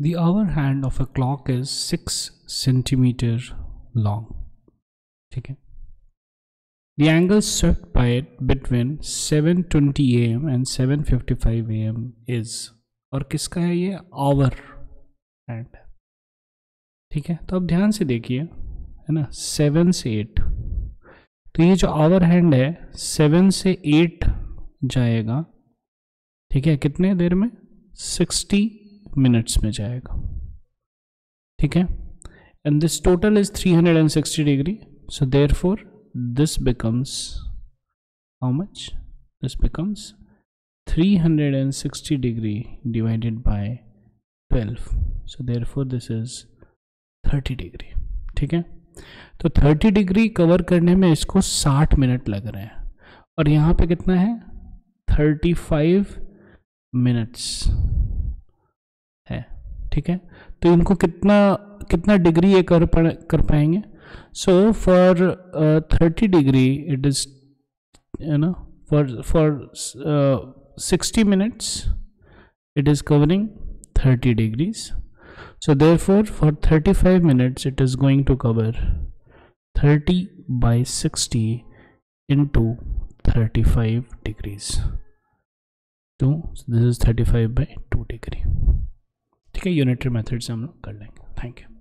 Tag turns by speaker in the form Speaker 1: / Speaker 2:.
Speaker 1: The hour hand of a clock is 6 centimeter long. ठीक है? The angle set by it between 7:20 am and 7:55 am is, और किसका है ये? Our hand ठीक है? तो अब ध्यान से देखिए, है ना? सेवन से एट तो ये जो आवर हैंड है सेवन से एट जाएगा। ठीक है? कितने देर में? सिक्सटी मिनट्स में जाएगा। ठीक है? And this total is 360 degree so therefore this becomes how much this becomes 360 degree divided by 12 so therefore this is 30 degree ठीक है? तो 30 डिग्री कवर करने में इसको 60 मिनट लग रहे हैं। और यहाँ पे कितना है? 35 मिनट्स ठीक है? तो इनको कितना कितना डिग्री ये कर कर पाएँगे? So for thirty degree it is no for for sixty minutes it is covering thirty degrees so there so, therefore, for 35 minutes, it is going to cover 30 by 60 into 35 degrees. 2 so, this is 35 by 2 degree. ठीक है unitary method से हम लोग कर लेंगे। Thank you